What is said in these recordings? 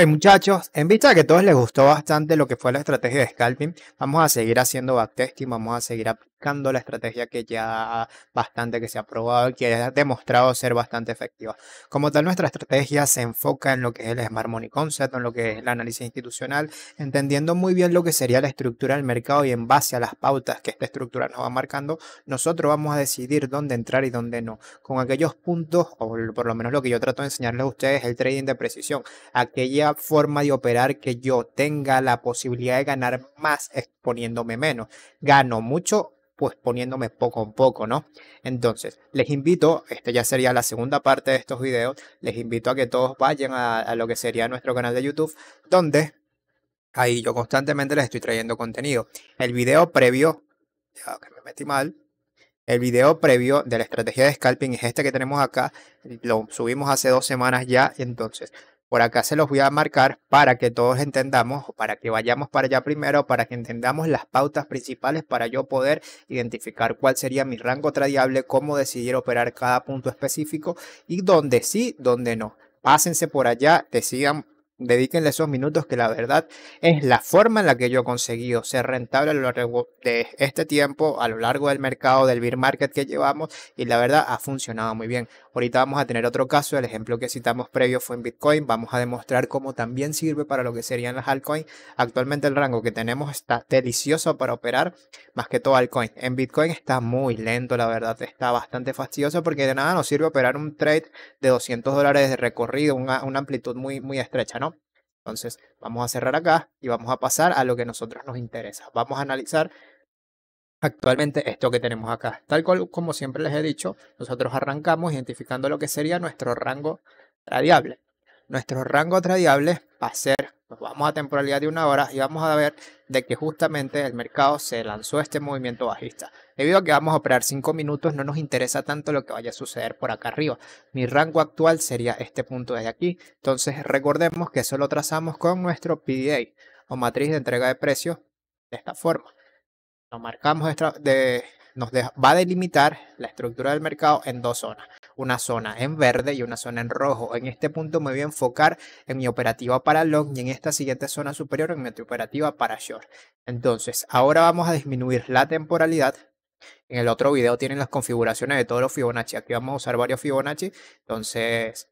Ok muchachos, en vista de que a todos les gustó bastante lo que fue la estrategia de scalping, vamos a seguir haciendo backtesting, vamos a seguir aplicando la estrategia que ya bastante que se ha probado y que ha demostrado ser bastante efectiva. Como tal, nuestra estrategia se enfoca en lo que es el Smart Money Concept, en lo que es el análisis institucional, entendiendo muy bien lo que sería la estructura del mercado y en base a las pautas que esta estructura nos va marcando, nosotros vamos a decidir dónde entrar y dónde no. Con aquellos puntos, o por lo menos lo que yo trato de enseñarles a ustedes, el trading de precisión, aquella forma de operar que yo tenga la posibilidad de ganar más exponiéndome menos. Gano mucho pues poniéndome poco a poco, ¿no? Entonces, les invito, esta ya sería la segunda parte de estos videos, les invito a que todos vayan a, lo que sería nuestro canal de YouTube, donde ahí yo constantemente les estoy trayendo contenido. El video previo, que me metí mal, el video previo de la estrategia de scalping es este que tenemos acá, lo subimos hace dos semanas ya, entonces por acá se los voy a marcar para que todos entendamos, para que vayamos para allá primero, para que entendamos las pautas principales para yo poder identificar cuál sería mi rango tradiable, cómo decidir operar cada punto específico y dónde sí, dónde no. Pásense por allá, decidan Dedíquenle esos minutos que la verdad es la forma en la que yo he conseguido ser rentable a lo largo de este tiempo, a lo largo del mercado del beer market que llevamos y la verdad ha funcionado muy bien. Ahorita vamos a tener otro caso, el ejemplo que citamos previo fue en Bitcoin, vamos a demostrar cómo también sirve para lo que serían las altcoins. Actualmente el rango que tenemos está delicioso para operar, más que todo altcoin. En Bitcoin está muy lento, la verdad está bastante fastidioso porque de nada nos sirve operar un trade de 200 dólares de recorrido, una, una amplitud muy, muy estrecha, ¿no? Entonces, vamos a cerrar acá y vamos a pasar a lo que a nosotros nos interesa. Vamos a analizar actualmente esto que tenemos acá. Tal cual como siempre les he dicho, nosotros arrancamos identificando lo que sería nuestro rango tradiable. Nuestro rango tradiable va a ser nos vamos a temporalidad de una hora y vamos a ver de que justamente el mercado se lanzó este movimiento bajista. Debido a que vamos a operar 5 minutos, no nos interesa tanto lo que vaya a suceder por acá arriba. Mi rango actual sería este punto desde aquí. Entonces recordemos que eso lo trazamos con nuestro PDA o matriz de entrega de precios de esta forma. Marcamos de, nos va a delimitar la estructura del mercado en dos zonas una zona en verde y una zona en rojo. En este punto me voy a enfocar en mi operativa para long y en esta siguiente zona superior en mi operativa para short. Entonces, ahora vamos a disminuir la temporalidad. En el otro video tienen las configuraciones de todos los Fibonacci. Aquí vamos a usar varios Fibonacci. Entonces,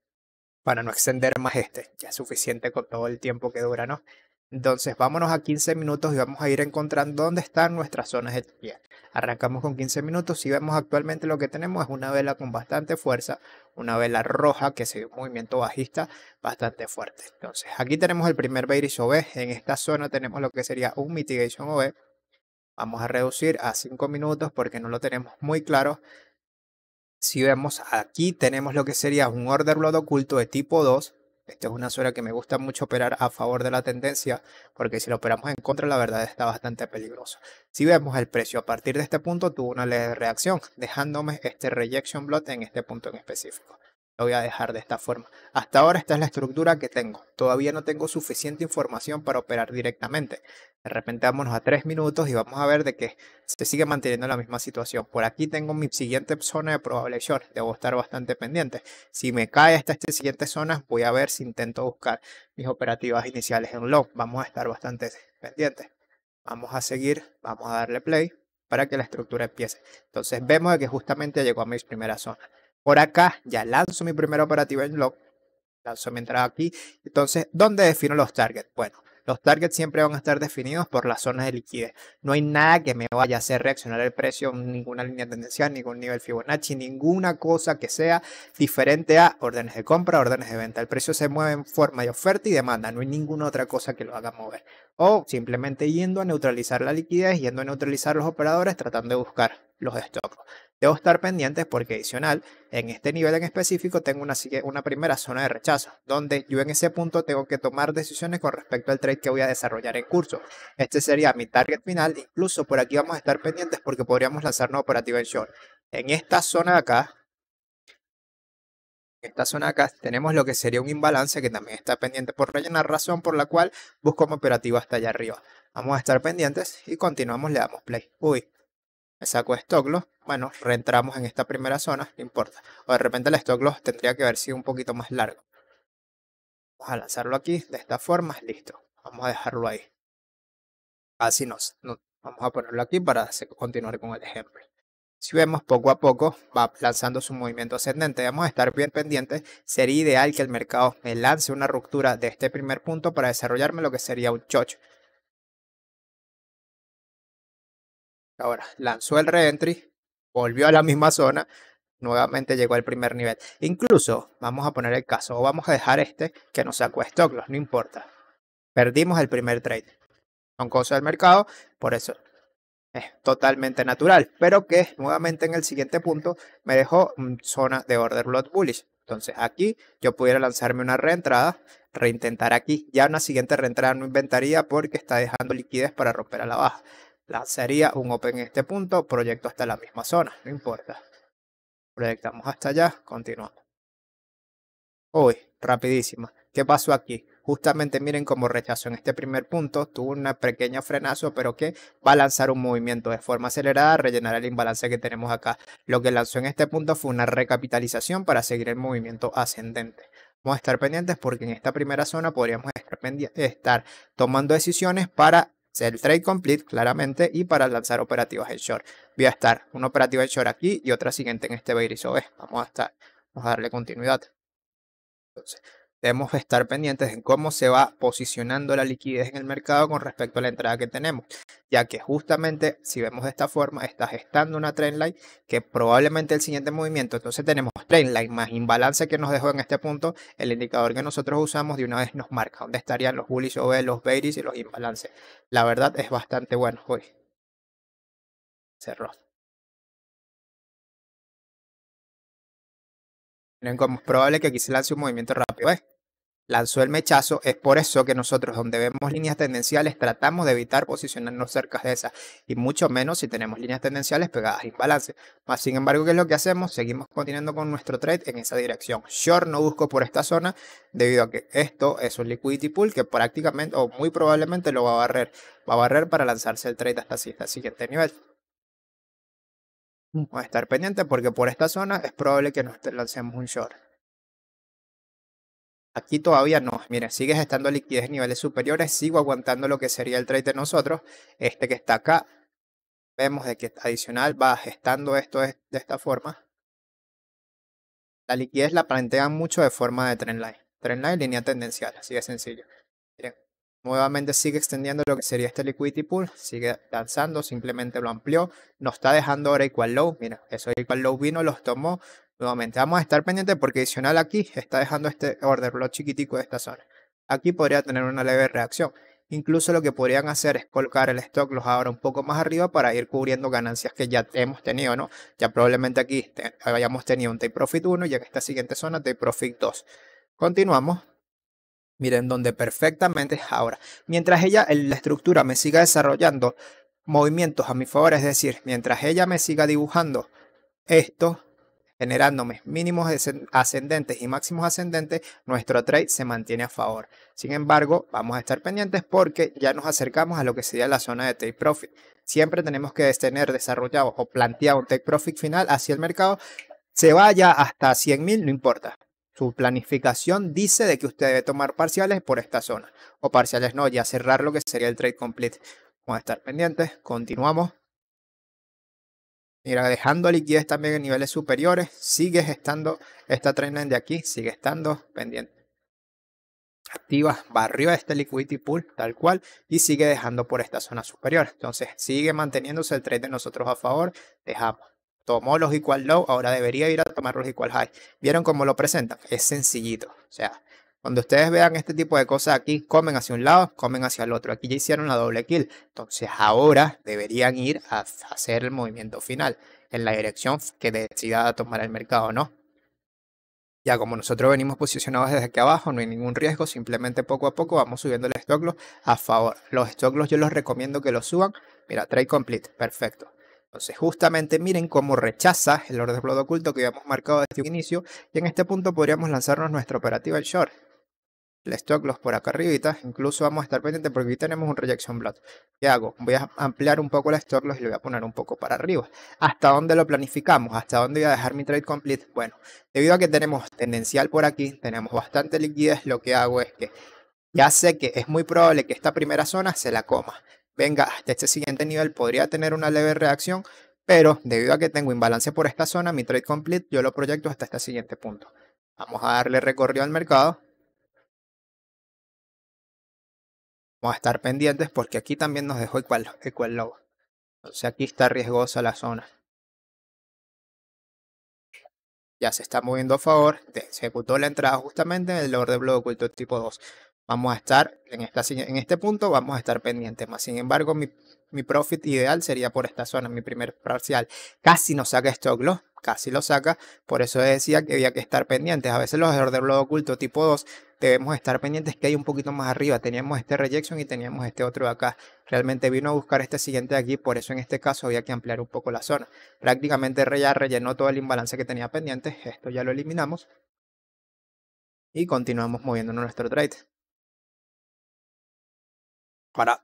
para no extender más este, ya es suficiente con todo el tiempo que dura, ¿no? Entonces vámonos a 15 minutos y vamos a ir encontrando dónde están nuestras zonas de teoría. Arrancamos con 15 minutos y vemos actualmente lo que tenemos es una vela con bastante fuerza, una vela roja que sigue un movimiento bajista bastante fuerte. Entonces aquí tenemos el primer bearish OB, en esta zona tenemos lo que sería un mitigation OB. Vamos a reducir a 5 minutos porque no lo tenemos muy claro. Si vemos aquí tenemos lo que sería un order blood oculto de tipo 2 esta es una zona que me gusta mucho operar a favor de la tendencia, porque si lo operamos en contra, la verdad está bastante peligroso. Si vemos el precio a partir de este punto, tuvo una reacción, dejándome este rejection blot en este punto en específico. Lo voy a dejar de esta forma. Hasta ahora esta es la estructura que tengo. Todavía no tengo suficiente información para operar directamente. De repente vámonos a 3 minutos y vamos a ver de que se sigue manteniendo la misma situación. Por aquí tengo mi siguiente zona de probable short. Debo estar bastante pendiente. Si me cae esta, esta siguiente zona, voy a ver si intento buscar mis operativas iniciales en low. Vamos a estar bastante pendientes. Vamos a seguir, vamos a darle play para que la estructura empiece. Entonces vemos que justamente llegó a mis primeras zonas. Por acá ya lanzo mi primera operativa en log. Lanzo mi entrada aquí. Entonces, ¿dónde defino los targets? Bueno, los targets siempre van a estar definidos por las zonas de liquidez. No hay nada que me vaya a hacer reaccionar el precio, ninguna línea tendencial, ningún nivel Fibonacci, ninguna cosa que sea diferente a órdenes de compra, órdenes de venta. El precio se mueve en forma de oferta y demanda, no hay ninguna otra cosa que lo haga mover. O simplemente yendo a neutralizar la liquidez, yendo a neutralizar los operadores, tratando de buscar los stocks. Debo estar pendientes porque adicional, en este nivel en específico tengo una, una primera zona de rechazo, donde yo en ese punto tengo que tomar decisiones con respecto al trade que voy a desarrollar en curso. Este sería mi target final, incluso por aquí vamos a estar pendientes porque podríamos lanzar una operativa en short. En esta zona de acá, en esta zona de acá tenemos lo que sería un imbalance que también está pendiente por rellenar, razón por la cual busco mi operativa hasta allá arriba. Vamos a estar pendientes y continuamos, le damos play. Uy, me saco stock loss, bueno, reentramos en esta primera zona, no importa. O de repente el stock loss tendría que haber sido un poquito más largo. Vamos a lanzarlo aquí de esta forma, listo. Vamos a dejarlo ahí. Así nos, vamos a ponerlo aquí para continuar con el ejemplo. Si vemos poco a poco va lanzando su movimiento ascendente, debemos estar bien pendientes. Sería ideal que el mercado me lance una ruptura de este primer punto para desarrollarme lo que sería un chocho. Ahora, lanzó el reentry, volvió a la misma zona, nuevamente llegó al primer nivel. Incluso, vamos a poner el caso, o vamos a dejar este que nos sacó stock loss, no importa. Perdimos el primer trade. Son cosas del mercado, por eso es totalmente natural, pero que nuevamente en el siguiente punto me dejó zona de order block bullish. Entonces aquí yo pudiera lanzarme una reentrada, reintentar aquí. Ya una siguiente reentrada no inventaría porque está dejando liquidez para romper a la baja. Lanzaría un open en este punto, proyecto hasta la misma zona, no importa. Proyectamos hasta allá, continuamos. Uy, rapidísima. ¿Qué pasó aquí? Justamente miren cómo rechazó en este primer punto, tuvo una pequeña frenazo, pero que va a lanzar un movimiento de forma acelerada, rellenar el imbalance que tenemos acá. Lo que lanzó en este punto fue una recapitalización para seguir el movimiento ascendente. Vamos a estar pendientes porque en esta primera zona podríamos estar tomando decisiones para el trade complete claramente y para lanzar operativas en short. Voy a estar una operativa en short aquí y otra siguiente en este Beiris Vamos a estar, vamos a darle continuidad. Entonces, debemos estar pendientes en cómo se va posicionando la liquidez en el mercado con respecto a la entrada que tenemos, ya que justamente si vemos de esta forma está gestando una trendline que probablemente el siguiente movimiento, entonces tenemos trendline más imbalance que nos dejó en este punto, el indicador que nosotros usamos de una vez nos marca dónde estarían los bullish OV, los bearish y los imbalances. La verdad es bastante bueno hoy. Cerró. Cómo es probable que aquí se lance un movimiento rápido. Lanzó el mechazo, es por eso que nosotros donde vemos líneas tendenciales tratamos de evitar posicionarnos cerca de esas y mucho menos si tenemos líneas tendenciales pegadas en balance. Más sin embargo, ¿qué es lo que hacemos? Seguimos continuando con nuestro trade en esa dirección. Short no busco por esta zona debido a que esto es un liquidity pool que prácticamente o muy probablemente lo va a barrer. Va a barrer para lanzarse el trade hasta el siguiente nivel. Vamos a estar pendiente porque por esta zona es probable que nos lancemos un short. Aquí todavía no, miren, sigue estando liquidez en niveles superiores, sigo aguantando lo que sería el trade de nosotros. Este que está acá, vemos de que adicional va gestando esto de esta forma. La liquidez la plantean mucho de forma de trendline. Trendline, línea tendencial, así de sencillo. Nuevamente sigue extendiendo lo que sería este liquidity pool, sigue danzando, simplemente lo amplió, nos está dejando ahora equal low, mira, eso equal low vino, los tomó, nuevamente vamos a estar pendientes porque adicional aquí está dejando este order block chiquitico de esta zona. Aquí podría tener una leve reacción. Incluso lo que podrían hacer es colocar el stock los ahora un poco más arriba para ir cubriendo ganancias que ya hemos tenido, ¿no? Ya probablemente aquí hayamos tenido un take profit 1 y en esta siguiente zona take profit 2. Continuamos Miren, donde perfectamente ahora, mientras ella, la estructura me siga desarrollando movimientos a mi favor, es decir, mientras ella me siga dibujando esto, generándome mínimos ascendentes y máximos ascendentes, nuestro trade se mantiene a favor. Sin embargo, vamos a estar pendientes porque ya nos acercamos a lo que sería la zona de take profit. Siempre tenemos que tener desarrollado o planteado un take profit final hacia el mercado. Se vaya hasta 100.000, no importa. Su planificación dice de que usted debe tomar parciales por esta zona. O parciales no, ya cerrar lo que sería el trade complete. Vamos a estar pendientes. Continuamos. Mira, dejando liquidez también en niveles superiores. Sigue estando esta trendline de aquí. Sigue estando pendiente. Activa, barrió este liquidity pool tal cual y sigue dejando por esta zona superior. Entonces sigue manteniéndose el trade de nosotros a favor. Dejamos tomó los equal low, ahora debería ir a tomar los equal high. ¿Vieron cómo lo presentan? Es sencillito. O sea, cuando ustedes vean este tipo de cosas aquí, comen hacia un lado, comen hacia el otro. Aquí ya hicieron la doble kill. Entonces ahora deberían ir a hacer el movimiento final en la dirección que decida tomar el mercado, ¿no? Ya como nosotros venimos posicionados desde aquí abajo, no hay ningún riesgo, simplemente poco a poco vamos subiendo el loss a favor. Los stop loss yo los recomiendo que los suban. Mira, trade complete, perfecto. Entonces, justamente miren cómo rechaza el orden blood oculto que habíamos marcado desde un inicio. Y en este punto podríamos lanzarnos nuestra operativa el short. el stock loss por acá arribita. Incluso vamos a estar pendientes porque aquí tenemos un rejection block. ¿Qué hago? Voy a ampliar un poco el stock loss y lo voy a poner un poco para arriba. ¿Hasta dónde lo planificamos? ¿Hasta dónde voy a dejar mi trade complete? Bueno, debido a que tenemos tendencial por aquí, tenemos bastante liquidez, lo que hago es que ya sé que es muy probable que esta primera zona se la coma. Venga hasta este siguiente nivel, podría tener una leve reacción, pero debido a que tengo imbalance por esta zona, mi trade complete yo lo proyecto hasta este siguiente punto. Vamos a darle recorrido al mercado. Vamos a estar pendientes porque aquí también nos dejó equal, equal low. Entonces aquí está riesgosa la zona. Ya se está moviendo a favor. Se ejecutó la entrada justamente en el de bloque oculto tipo 2 vamos a estar en, en este punto, vamos a estar pendientes. Más sin embargo, mi, mi, profit ideal sería por esta zona, mi primer parcial. Casi no saca stock loss, casi lo saca. Por eso decía que había que estar pendientes. A veces los errores de bloque oculto tipo 2 debemos estar pendientes que hay un poquito más arriba. Teníamos este rejection y teníamos este otro de acá. Realmente vino a buscar este siguiente de aquí, por eso en este caso había que ampliar un poco la zona. Prácticamente ya rellenó todo el imbalance que tenía pendiente. Esto ya lo eliminamos. Y continuamos moviendo nuestro trade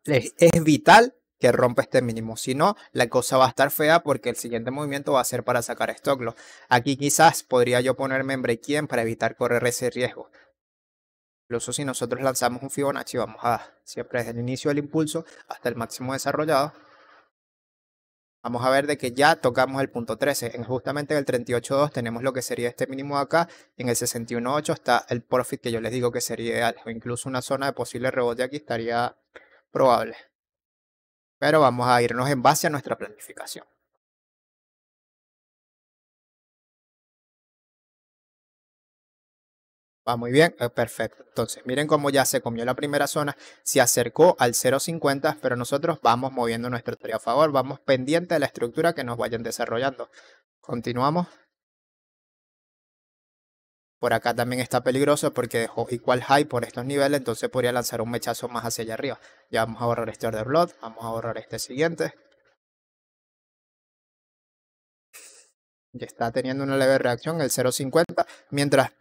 es, vital que rompa este mínimo. Si no, la cosa va a estar fea porque el siguiente movimiento va a ser para sacar stock loss. Aquí quizás podría yo ponerme en break para evitar correr ese riesgo. Incluso si nosotros lanzamos un Fibonacci, vamos a siempre desde el inicio del impulso hasta el máximo desarrollado. Vamos a ver de que ya tocamos el punto 13. En justamente en el 38.2 tenemos lo que sería este mínimo acá. En el 61.8 está el profit que yo les digo que sería ideal. O incluso una zona de posible rebote aquí estaría probable. Pero vamos a irnos en base a nuestra planificación. Va muy bien, eh, perfecto. Entonces, miren cómo ya se comió la primera zona, se acercó al 0.50, pero nosotros vamos moviendo nuestro trío a favor, vamos pendiente de la estructura que nos vayan desarrollando. Continuamos. Por acá también está peligroso porque dejó igual high por estos niveles, entonces podría lanzar un mechazo más hacia allá arriba. Ya vamos a borrar este order blood, vamos a borrar este siguiente. Ya está teniendo una leve reacción, el 0.50, mientras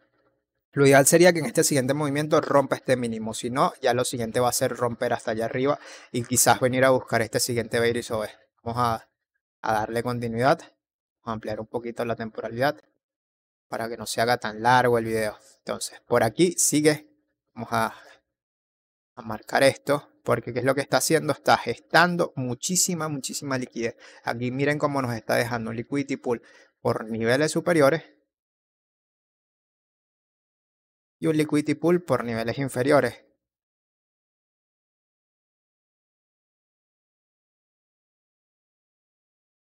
lo ideal sería que en este siguiente movimiento rompa este mínimo, si no, ya lo siguiente va a ser romper hasta allá arriba y quizás venir a buscar este siguiente Beiris OB. Vamos a, a darle continuidad, vamos a ampliar un poquito la temporalidad para que no se haga tan largo el video. Entonces, por aquí sigue, vamos a, marcar esto, porque ¿qué es lo que está haciendo? Está gestando muchísima, muchísima liquidez. Aquí miren cómo nos está dejando un liquidity pool por niveles superiores y un liquidity pool por niveles inferiores.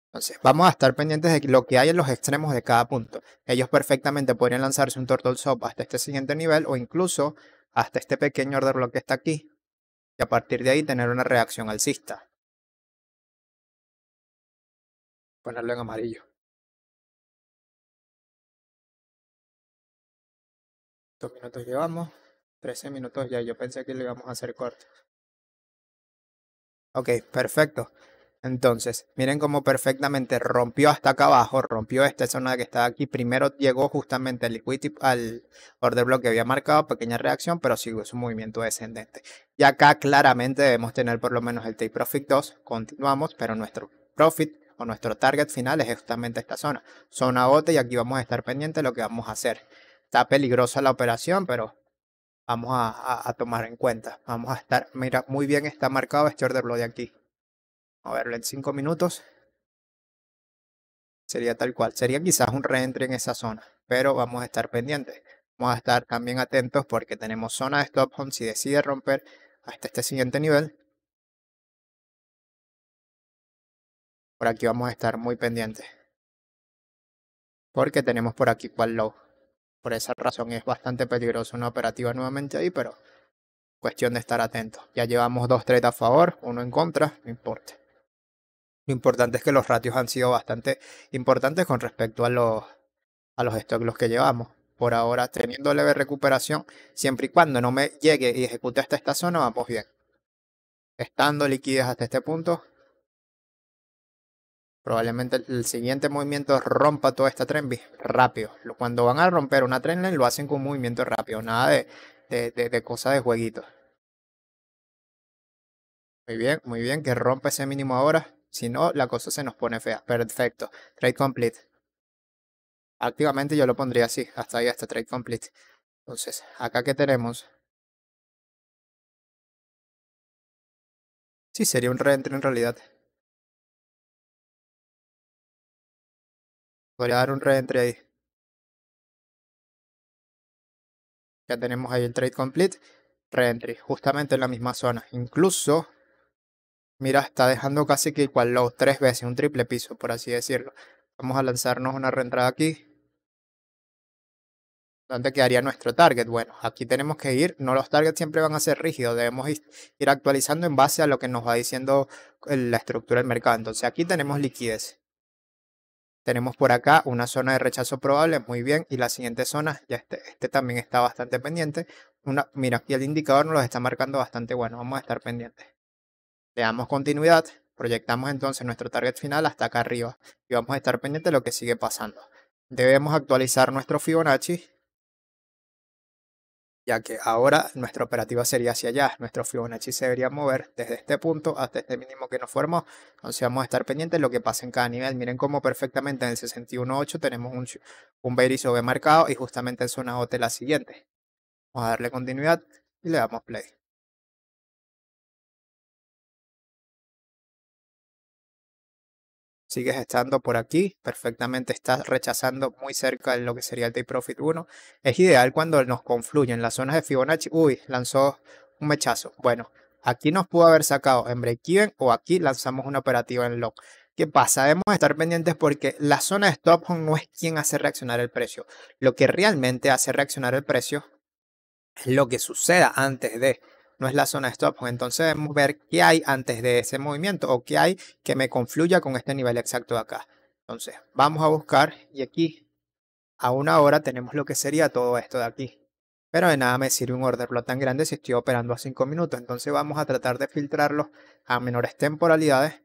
Entonces, vamos a estar pendientes de lo que hay en los extremos de cada punto. Ellos perfectamente podrían lanzarse un turtle sop hasta este siguiente nivel o incluso hasta este pequeño order block que está aquí y a partir de ahí tener una reacción alcista. Ponerlo en amarillo. Dos minutos llevamos. 13 minutos ya. Yo pensé que le íbamos a hacer corto. Ok, perfecto. Entonces, miren cómo perfectamente rompió hasta acá abajo, rompió esta zona que está aquí. Primero llegó justamente al liquidity, al order block que había marcado, pequeña reacción, pero sigue su movimiento descendente. Y acá claramente debemos tener por lo menos el take profit 2. Continuamos, pero nuestro profit o nuestro target final es justamente esta zona. Zona bote y aquí vamos a estar pendientes de lo que vamos a hacer. Está peligrosa la operación, pero vamos a, a tomar en cuenta. Vamos a estar, mira, muy bien está marcado este order block de aquí. A verlo en 5 minutos. Sería tal cual. Sería quizás un reentre en esa zona. Pero vamos a estar pendientes. Vamos a estar también atentos porque tenemos zona de stop home. Si decide romper hasta este siguiente nivel. Por aquí vamos a estar muy pendientes. Porque tenemos por aquí cual low. Por esa razón es bastante peligroso una operativa nuevamente ahí, pero cuestión de estar atentos. Ya llevamos dos trades a favor, uno en contra, no importa. Lo importante es que los ratios han sido bastante importantes con respecto a los, a los stocks que llevamos. Por ahora, teniendo leve recuperación, siempre y cuando no me llegue y ejecute hasta esta zona, vamos bien. Estando liquidez hasta este punto, probablemente el siguiente movimiento rompa toda esta trend rápido. Cuando van a romper una trendline lo hacen con un movimiento rápido, nada de de, de, de cosa de jueguito. Muy bien, muy bien, que rompa ese mínimo ahora. Si no, la cosa se nos pone fea. Perfecto. Trade complete. Activamente yo lo pondría así, hasta ahí, hasta trade complete. Entonces, acá que tenemos. Sí, sería un reentry en realidad. Podría dar un reentry ahí. Ya tenemos ahí el trade complete. Reentry, justamente en la misma zona. Incluso, mira, está dejando casi que igual low tres veces, un triple piso, por así decirlo. Vamos a lanzarnos una reentrada aquí. ¿Dónde quedaría nuestro target? Bueno, aquí tenemos que ir, no los targets siempre van a ser rígidos, debemos ir actualizando en base a lo que nos va diciendo la estructura del mercado. Entonces aquí tenemos liquidez. Tenemos por acá una zona de rechazo probable, muy bien, y la siguiente zona, ya este, este también está bastante pendiente. Una, mira, aquí el indicador nos lo está marcando bastante bueno, vamos a estar pendientes. Le damos continuidad, proyectamos entonces nuestro target final hasta acá arriba y vamos a estar pendientes de lo que sigue pasando. Debemos actualizar nuestro Fibonacci ya que ahora nuestra operativa sería hacia allá. Nuestro Fibonacci se debería mover desde este punto hasta este mínimo que nos formó. Entonces vamos a estar pendientes de lo que pasa en cada nivel. Miren cómo perfectamente en el 61.8 tenemos un, un Bearish marcado y justamente en zona OT la siguiente. Vamos a darle continuidad y le damos play. Sigues estando por aquí, perfectamente estás rechazando muy cerca de lo que sería el Take Profit 1. Es ideal cuando nos confluyen las zonas de Fibonacci. Uy, lanzó un mechazo. Bueno, aquí nos pudo haber sacado en break-even o aquí lanzamos una operativa en lock. ¿Qué pasa? Debemos estar pendientes porque la zona de stop no es quien hace reaccionar el precio. Lo que realmente hace reaccionar el precio es lo que suceda antes de no es la zona de stop. Entonces debemos ver qué hay antes de ese movimiento o qué hay que me confluya con este nivel exacto de acá. Entonces vamos a buscar y aquí a una hora tenemos lo que sería todo esto de aquí. Pero de nada me sirve un order flow tan grande si estoy operando a 5 minutos. Entonces vamos a tratar de filtrarlo a menores temporalidades.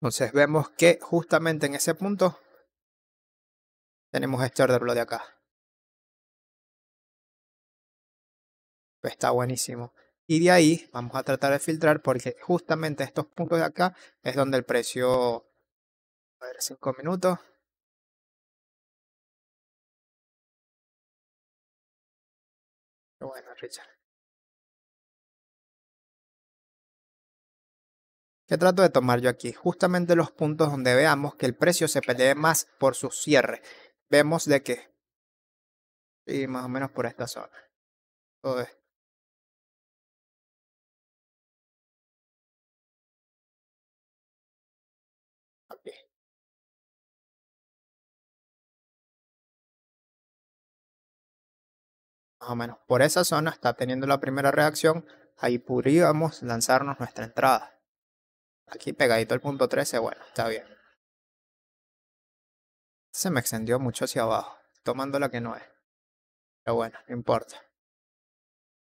Entonces vemos que justamente en ese punto tenemos este order flow de acá. Está buenísimo. Y de ahí vamos a tratar de filtrar porque justamente estos puntos de acá es donde el precio... A ver, 5 minutos. Bueno, Richard. ¿Qué trato de tomar yo aquí? Justamente los puntos donde veamos que el precio se pelee más por su cierre. Vemos de que... Y más o menos por esta zona. Todo esto. Más o menos por esa zona está teniendo la primera reacción, ahí podríamos lanzarnos nuestra entrada. Aquí pegadito el punto 13, bueno, está bien. Se me extendió mucho hacia abajo, tomando la que no es. Pero bueno, no importa.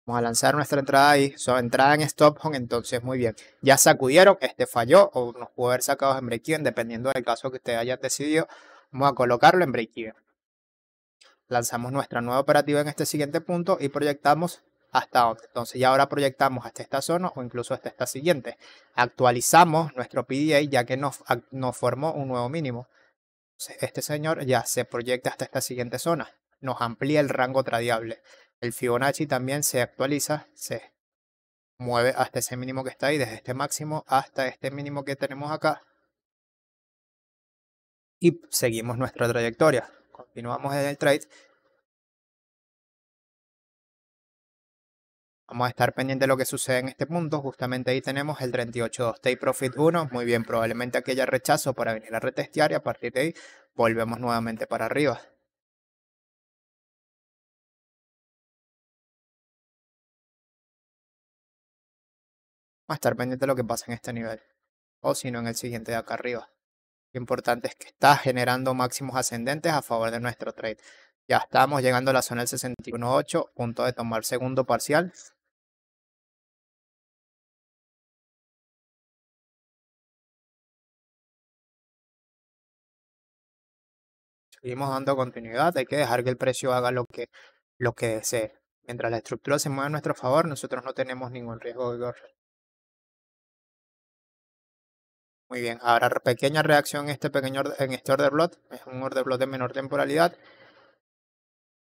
Vamos a lanzar nuestra entrada ahí. Su entrada en stop home, entonces muy bien. Ya sacudieron, este falló o nos pudo haber sacado en break-even, dependiendo del caso que usted haya decidido. Vamos a colocarlo en break-even lanzamos nuestra nueva operativa en este siguiente punto y proyectamos hasta donde. Entonces ya ahora proyectamos hasta esta zona o incluso hasta esta siguiente. Actualizamos nuestro PDA ya que nos, formó un nuevo mínimo. este señor ya se proyecta hasta esta siguiente zona. Nos amplía el rango tradiable. El Fibonacci también se actualiza, se mueve hasta ese mínimo que está ahí, desde este máximo hasta este mínimo que tenemos acá. Y seguimos nuestra trayectoria. Continuamos en el trade. Vamos a estar pendiente de lo que sucede en este punto. Justamente ahí tenemos el 38.2 Take Profit 1. Muy bien, probablemente aquella rechazo para venir a retestear y a partir de ahí volvemos nuevamente para arriba. Vamos a estar pendiente de lo que pasa en este nivel. O si no, en el siguiente de acá arriba. Importante es que está generando máximos ascendentes a favor de nuestro trade. Ya estamos llegando a la zona del 61.8, punto de tomar segundo parcial. Seguimos dando continuidad, hay que dejar que el precio haga lo que, lo que desee. Mientras la estructura se mueva a nuestro favor, nosotros no tenemos ningún riesgo de Muy bien, ahora pequeña reacción en este pequeño en este order block, es un order block de menor temporalidad.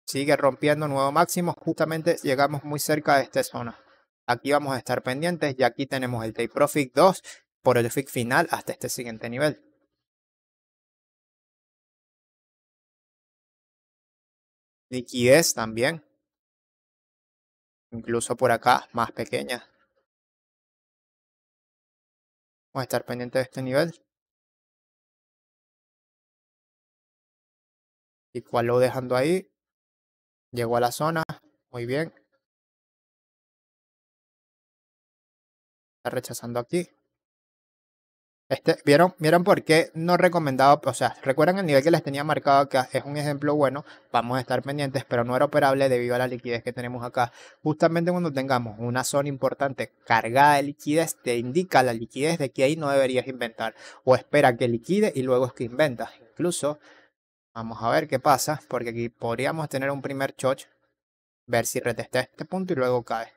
Sigue rompiendo nuevo máximo, justamente llegamos muy cerca de esta zona. Aquí vamos a estar pendientes y aquí tenemos el take profit 2 por el FIC final hasta este siguiente nivel. Liquidez también. Incluso por acá, más pequeña. Vamos a estar pendiente de este nivel. Y cual lo dejando ahí. Llegó a la zona. Muy bien. Está rechazando aquí. Este, ¿vieron, ¿Vieron por qué no recomendaba? O sea, recuerdan el nivel que les tenía marcado acá, es un ejemplo bueno, vamos a estar pendientes, pero no era operable debido a la liquidez que tenemos acá. Justamente cuando tengamos una zona importante cargada de liquidez, te indica la liquidez de que ahí no deberías inventar. O espera que liquide y luego es que inventas. Incluso, vamos a ver qué pasa, porque aquí podríamos tener un primer choch, ver si retesta este punto y luego cae.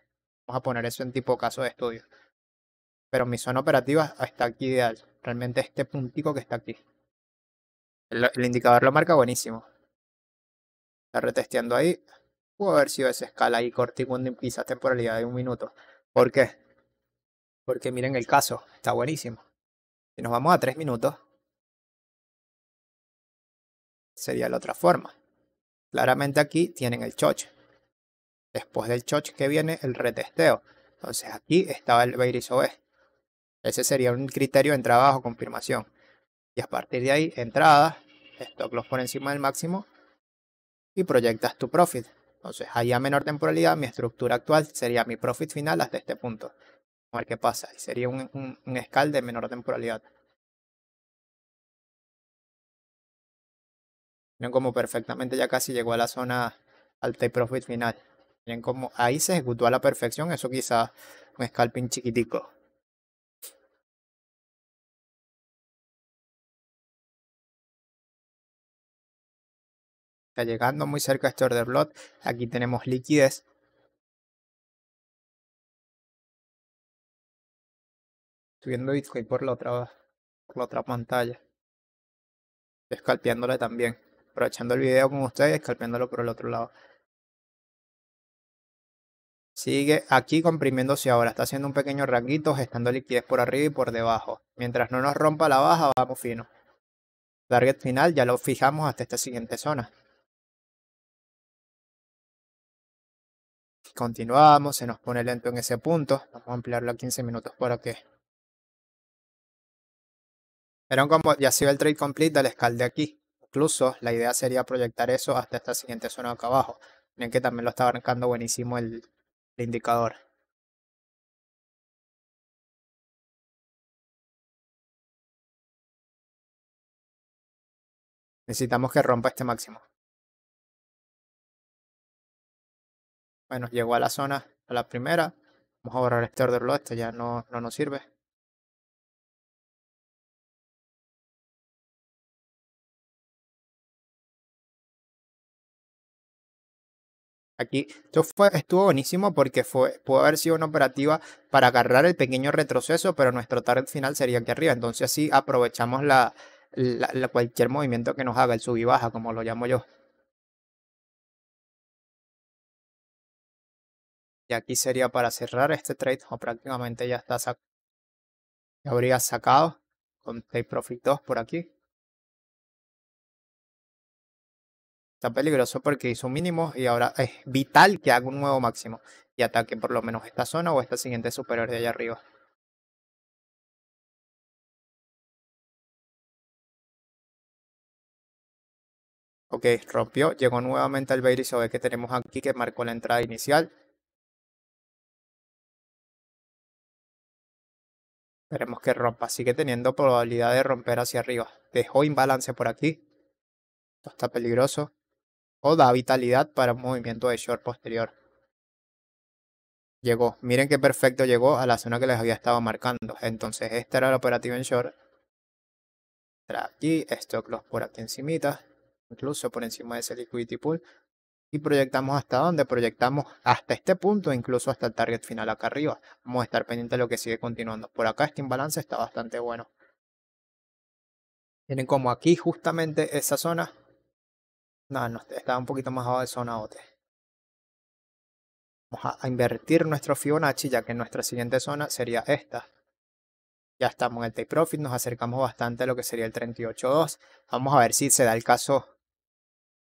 Vamos a poner eso en tipo caso de estudio. Pero mi zona operativa está aquí ideal. Realmente este puntico que está aquí. El, indicador lo marca buenísimo. Está retesteando ahí. Pudo haber sido esa escala ahí cortico quizás temporalidad de un minuto. ¿Por qué? Porque miren el caso, está buenísimo. Si nos vamos a tres minutos, sería la otra forma. Claramente aquí tienen el choch. Después del choch que viene el retesteo. Entonces aquí estaba el Beiris OE. Ese sería un criterio de entrada bajo confirmación. Y a partir de ahí, entrada, stop loss por encima del máximo y proyectas tu profit. Entonces, ahí a menor temporalidad, mi estructura actual sería mi profit final hasta este punto. A ver qué pasa. Sería un, un, scale de menor temporalidad. Miren como perfectamente ya casi llegó a la zona al take profit final. Miren como ahí se ejecutó a la perfección. Eso quizá un scalping chiquitico. Llegando muy cerca este order block. Aquí tenemos liquidez. Estoy viendo Bitcoin por la otra, por la otra pantalla. Escalpeándole también. Aprovechando el video con ustedes, escalpeándolo por el otro lado. Sigue aquí comprimiéndose ahora. Está haciendo un pequeño ranguito, gestando liquidez por arriba y por debajo. Mientras no nos rompa la baja, vamos fino. Target final ya lo fijamos hasta esta siguiente zona. Continuamos, se nos pone lento en ese punto. Vamos a ampliarlo a 15 minutos para que... Vieron como ya ve el trade complete del scale de aquí. Incluso la idea sería proyectar eso hasta esta siguiente zona acá abajo. Miren que también lo está arrancando buenísimo el indicador. Necesitamos que rompa este máximo. Bueno, llegó a la zona, a la primera. Vamos a borrar este order esto ya no, no nos sirve. Aquí esto fue, estuvo buenísimo porque fue, pudo haber sido una operativa para agarrar el pequeño retroceso, pero nuestro target final sería aquí arriba. Entonces así aprovechamos la, la cualquier movimiento que nos haga, el sub y baja, como lo llamo yo. Y aquí sería para cerrar este trade, o prácticamente ya está ya habría sacado con Take Profit 2 por aquí. Está peligroso porque hizo un mínimo y ahora es vital que haga un nuevo máximo y ataque por lo menos esta zona o esta siguiente superior de allá arriba. Ok, rompió, llegó nuevamente al Beiris que tenemos aquí que marcó la entrada inicial. Esperemos que rompa. Sigue teniendo probabilidad de romper hacia arriba. Dejó imbalance por aquí. Esto está peligroso. O da vitalidad para un movimiento de short posterior. Llegó. Miren qué perfecto llegó a la zona que les había estado marcando. Entonces, esta era la operativa en short. Aquí, stock loss por aquí encimita. incluso por encima de ese liquidity pool. Y proyectamos hasta dónde? Proyectamos hasta este punto, incluso hasta el target final acá arriba. Vamos a estar pendiente de lo que sigue continuando. Por acá este imbalance está bastante bueno. Tienen como aquí justamente esa zona. No, no, está un poquito más abajo de zona OT. Vamos a invertir nuestro Fibonacci, ya que nuestra siguiente zona sería esta. Ya estamos en el take profit, nos acercamos bastante a lo que sería el 38.2. Vamos a ver si se da el caso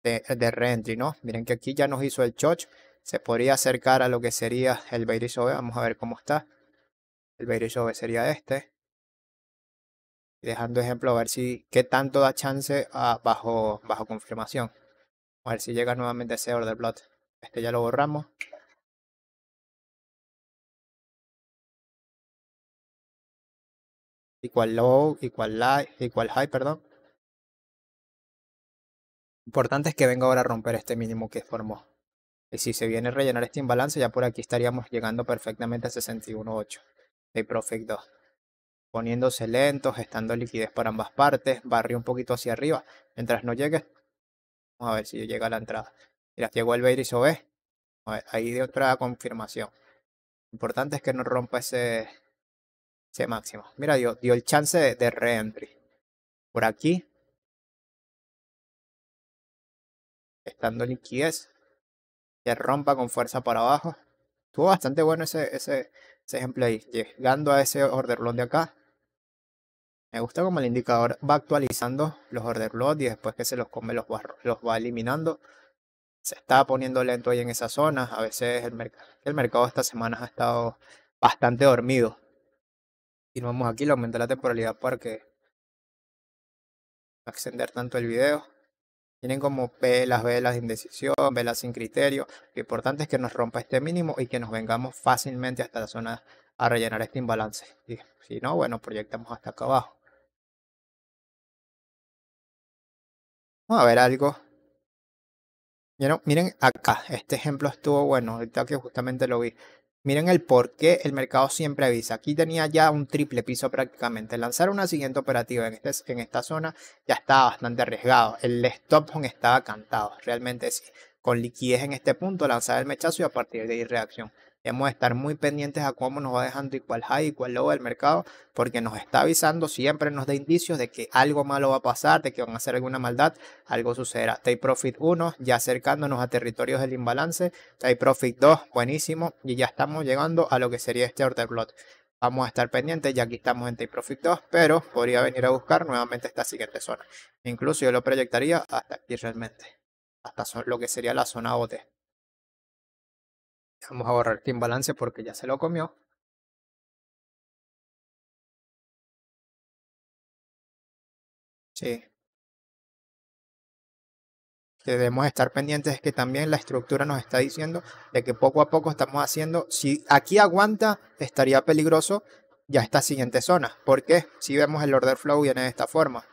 de, de reentry, ¿no? Miren que aquí ya nos hizo el choch. Se podría acercar a lo que sería el Bearish Vamos a ver cómo está. El Bearish sería este. Dejando ejemplo a ver si qué tanto da chance a, bajo, bajo confirmación. A ver si llega nuevamente ese order plot. Este ya lo borramos. Igual low, igual high, igual high, perdón. Importante es que venga ahora a romper este mínimo que formó. Y si se viene a rellenar este imbalance, ya por aquí estaríamos llegando perfectamente a 61.8 de Profit 2. Poniéndose lentos, estando liquidez por ambas partes, barrio un poquito hacia arriba. Mientras no llegue, vamos a ver si llega a la entrada. Mira, llegó el Beiris OB. Ahí de otra confirmación. Importante es que no rompa ese, ese máximo. Mira, dio, dio el chance de, de reentry. Por aquí. Estando liquidez. Que rompa con fuerza para abajo. Estuvo bastante bueno ese, ese, ese ejemplo ahí. Llegando a ese order de acá. Me gusta como el indicador va actualizando los order load y después que se los come los va, los va eliminando. Se está poniendo lento ahí en esa zona. A veces el, mercado el mercado esta semana ha estado bastante dormido vamos aquí, le aumenta la temporalidad porque va a extender tanto el video. Tienen como velas, velas de indecisión, velas sin criterio. Lo importante es que nos rompa este mínimo y que nos vengamos fácilmente hasta la zona a rellenar este imbalance. Si no, bueno, proyectamos hasta acá abajo. Vamos a ver algo. Miren acá, este ejemplo estuvo bueno, ahorita que justamente lo vi. Miren el por qué el mercado siempre avisa. Aquí tenía ya un triple piso prácticamente. Lanzar una siguiente operativa en, este, esta zona ya estaba bastante arriesgado. El stop estaba cantado. Realmente sí. Con liquidez en este punto, lanzar el mechazo y a partir de ahí reacción. Debemos estar muy pendientes a cómo nos va dejando y cuál high y cuál low del mercado, porque nos está avisando, siempre nos da indicios de que algo malo va a pasar, de que van a hacer alguna maldad, algo sucederá. Take Profit 1, ya acercándonos a territorios del imbalance. Take Profit 2, buenísimo. Y ya estamos llegando a lo que sería este order plot. Vamos a estar pendientes, ya aquí estamos en Take Profit 2, pero podría venir a buscar nuevamente esta siguiente zona. Incluso yo lo proyectaría hasta aquí realmente, hasta lo que sería la zona OT. Vamos a borrar este imbalance porque ya se lo comió. Sí. debemos estar pendientes es que también la estructura nos está diciendo de que poco a poco estamos haciendo, si aquí aguanta, estaría peligroso ya esta siguiente zona. porque Si vemos el order flow viene de esta forma.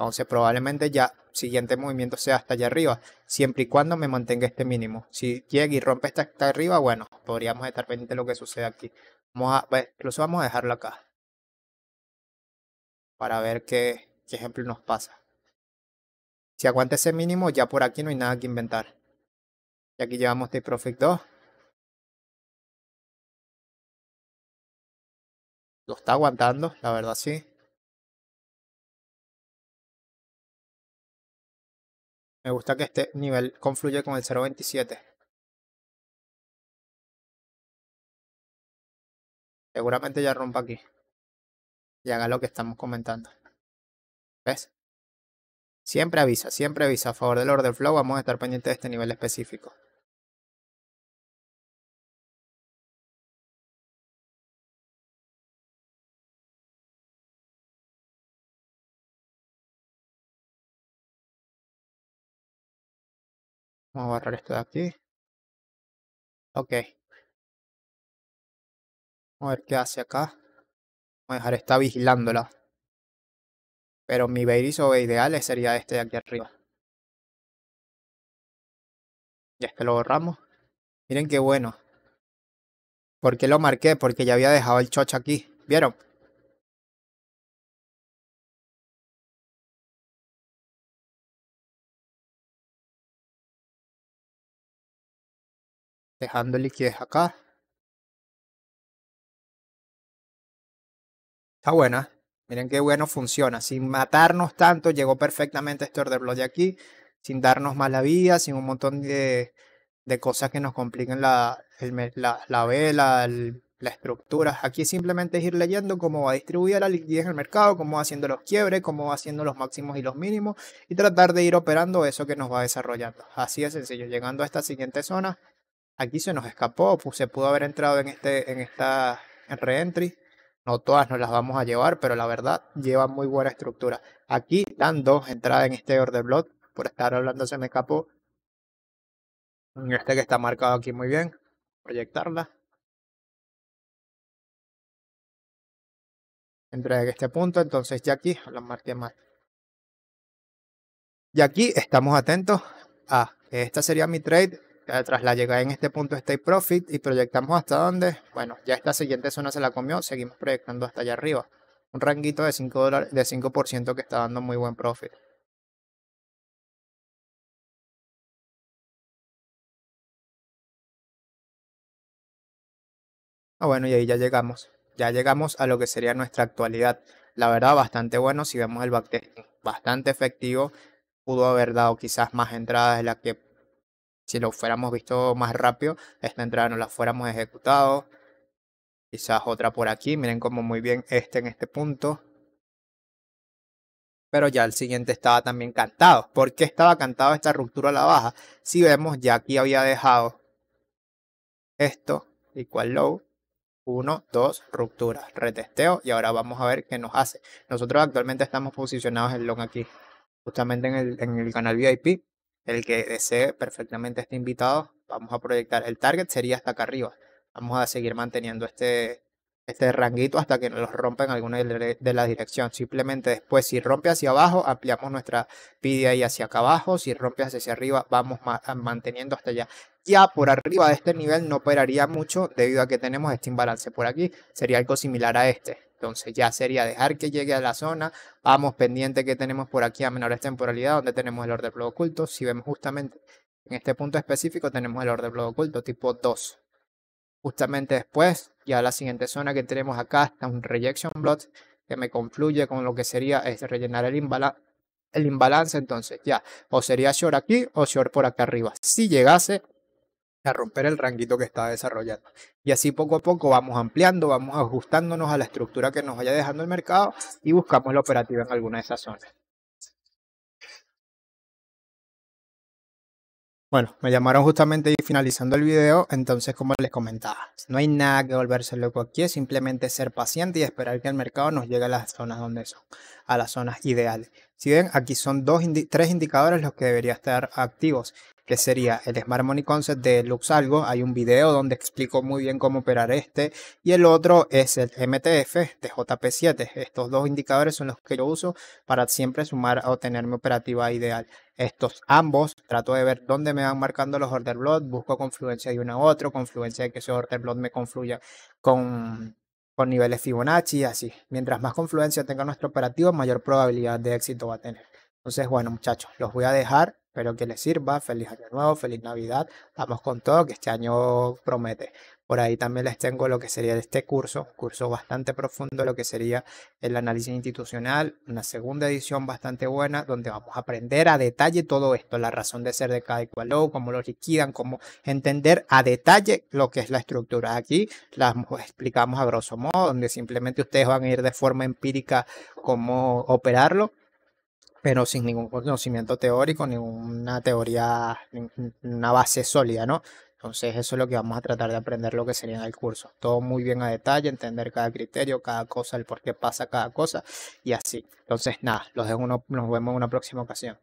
Entonces probablemente ya siguiente movimiento sea hasta allá arriba, siempre y cuando me mantenga este mínimo. Si llega y rompe esta hasta arriba, bueno, podríamos estar pendientes de lo que sucede aquí. Vamos a, incluso vamos a dejarlo acá. Para ver qué, qué ejemplo nos pasa. Si aguanta ese mínimo, ya por aquí no hay nada que inventar. Y aquí llevamos este Profit 2. Lo está aguantando, la verdad sí. Me gusta que este nivel confluye con el 0.27. Seguramente ya rompa aquí. Y haga lo que estamos comentando. ¿Ves? Siempre avisa, siempre avisa. A favor del order flow vamos a estar pendientes de este nivel específico. Vamos a borrar esto de aquí. Ok. Vamos a ver qué hace acá. Vamos a dejar esta vigilándola. Pero mi o ideal sería este de aquí arriba. Ya es que lo borramos. Miren qué bueno. ¿Por qué lo marqué? Porque ya había dejado el chocha aquí. ¿Vieron? Dejando liquidez acá. Está buena. Miren qué bueno funciona. Sin matarnos tanto, llegó perfectamente este order block de aquí. Sin darnos mala vida, sin un montón de, de cosas que nos compliquen la, la, la vela, la estructura. Aquí simplemente es ir leyendo cómo va a distribuir la liquidez en el mercado, cómo va haciendo los quiebres, cómo va haciendo los máximos y los mínimos y tratar de ir operando eso que nos va desarrollando. Así de sencillo. Llegando a esta siguiente zona, aquí se nos escapó, se pudo haber entrado en, este, en esta en reentry. No todas nos las vamos a llevar, pero la verdad lleva muy buena estructura. Aquí dan dos entradas en este order block. Por estar hablando se me escapó. Este que está marcado aquí muy bien. Proyectarla. Entré en este punto, entonces ya aquí la marqué mal. Y aquí estamos atentos a esta sería mi trade tras la llegada en este punto stay profit y proyectamos hasta dónde, bueno, ya esta siguiente zona se la comió, seguimos proyectando hasta allá arriba. Un ranguito de 5 dólares, de 5% que está dando muy buen profit. Ah, bueno, y ahí ya llegamos. Ya llegamos a lo que sería nuestra actualidad. La verdad, bastante bueno si vemos el backtesting. Bastante efectivo. Pudo haber dado quizás más entradas de las que si lo fuéramos visto más rápido, esta entrada no la fuéramos ejecutado. Quizás otra por aquí, miren como muy bien este en este punto. Pero ya el siguiente estaba también cantado. ¿Por qué estaba cantado esta ruptura a la baja? Si vemos, ya aquí había dejado esto, igual low, 1, 2, ruptura, retesteo y ahora vamos a ver qué nos hace. Nosotros actualmente estamos posicionados en long aquí, justamente en el, en el canal VIP el que desee perfectamente este invitado, vamos a proyectar. El target sería hasta acá arriba. Vamos a seguir manteniendo este, este ranguito hasta que nos rompa en alguna de la dirección. Simplemente después, si rompe hacia abajo, ampliamos nuestra PDI hacia acá abajo. Si rompe hacia arriba, vamos manteniendo hasta allá. Ya por arriba de este nivel no operaría mucho debido a que tenemos este imbalance por aquí. Sería algo similar a este. Entonces ya sería dejar que llegue a la zona. Vamos pendiente que tenemos por aquí a menores temporalidad donde tenemos el order flow oculto. Si vemos justamente en este punto específico tenemos el order flow oculto tipo 2. Justamente después, ya la siguiente zona que tenemos acá está un rejection blot que me confluye con lo que sería este, rellenar el, el imbalance. Entonces ya o sería short aquí o short por acá arriba. Si llegase a romper el ranguito que está desarrollando. Y así poco a poco vamos ampliando, vamos ajustándonos a la estructura que nos vaya dejando el mercado y buscamos la operativa en alguna de esas zonas. Bueno, me llamaron justamente y finalizando el video, entonces como les comentaba, no hay nada que volverse loco aquí, es simplemente ser paciente y esperar que el mercado nos llegue a las zonas donde son, a las zonas ideales. Si ven, aquí son dos tres indicadores los que deberían estar activos que sería el Smart Money Concept de Luxalgo. Hay un video donde explico muy bien cómo operar este. Y el otro es el MTF de JP7. Estos dos indicadores son los que yo uso para siempre sumar a obtener mi operativa ideal. Estos ambos trato de ver dónde me van marcando los order blocks. Busco confluencia de uno a otro, confluencia de que ese order block me confluya con con niveles Fibonacci y así. Mientras más confluencia tenga nuestro operativo, mayor probabilidad de éxito va a tener. Entonces, bueno, muchachos, los voy a dejar Espero que les sirva. Feliz año nuevo, feliz Navidad. Vamos con todo, que este año promete. Por ahí también les tengo lo que sería este curso, curso bastante profundo, lo que sería el análisis institucional, una segunda edición bastante buena, donde vamos a aprender a detalle todo esto, la razón de ser de cada equalo, cómo lo liquidan, cómo entender a detalle lo que es la estructura. Aquí las explicamos a grosso modo, donde simplemente ustedes van a ir de forma empírica cómo operarlo pero sin ningún conocimiento teórico, ninguna teoría, una base sólida, ¿no? Entonces eso es lo que vamos a tratar de aprender lo que sería en el curso. Todo muy bien a detalle, entender cada criterio, cada cosa, el por qué pasa cada cosa y así. Entonces nada, los dejo uno, nos vemos en una próxima ocasión.